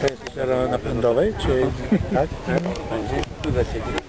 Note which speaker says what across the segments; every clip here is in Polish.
Speaker 1: To jest napędowej, czy tak?
Speaker 2: tak. Mhm.
Speaker 1: Będzie, tu za siebie.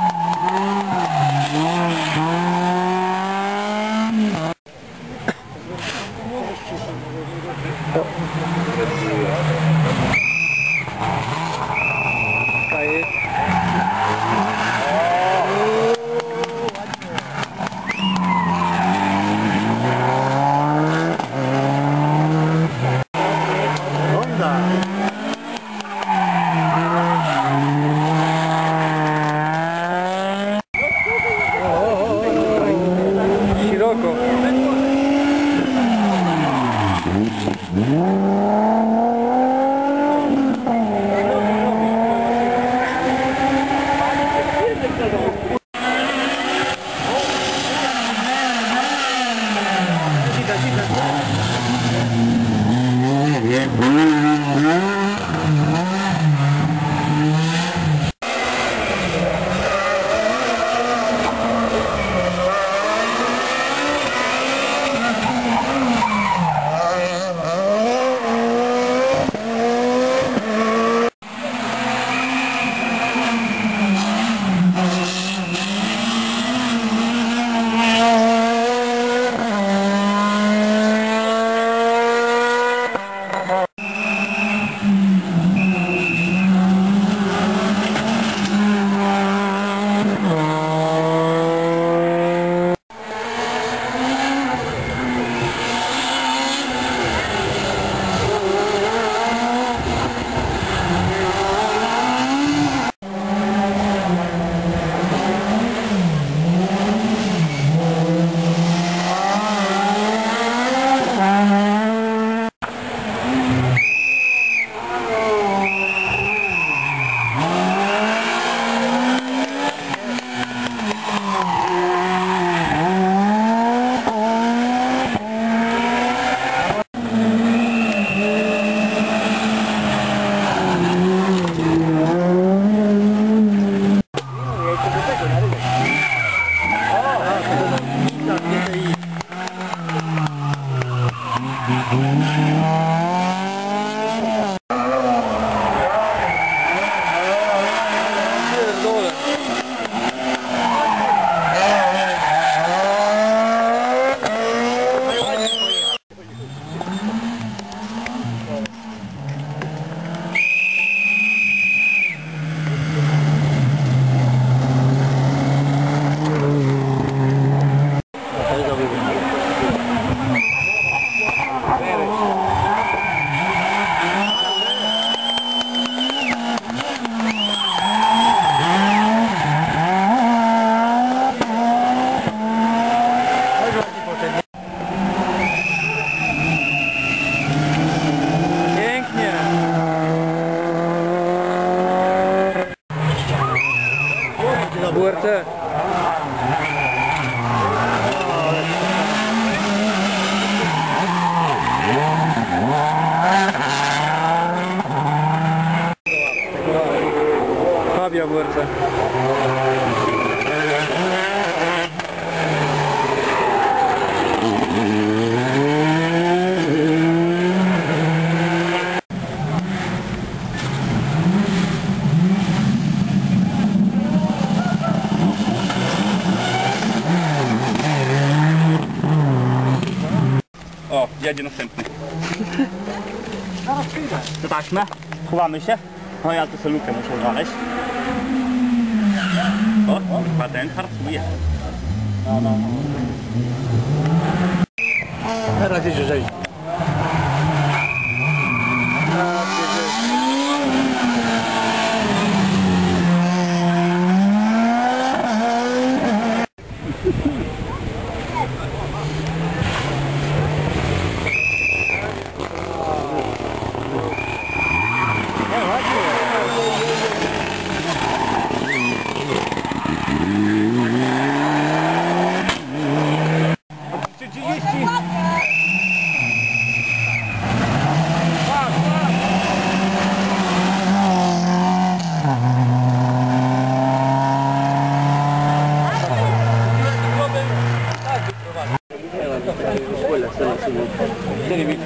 Speaker 3: jedzie następny. Na taśmę, chowamy się. No ja tu sobie lukę muszę znaleźć. O, chyba ten harcuje.
Speaker 1: Teraz jedzie rzeź.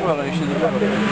Speaker 2: Well, I 都用了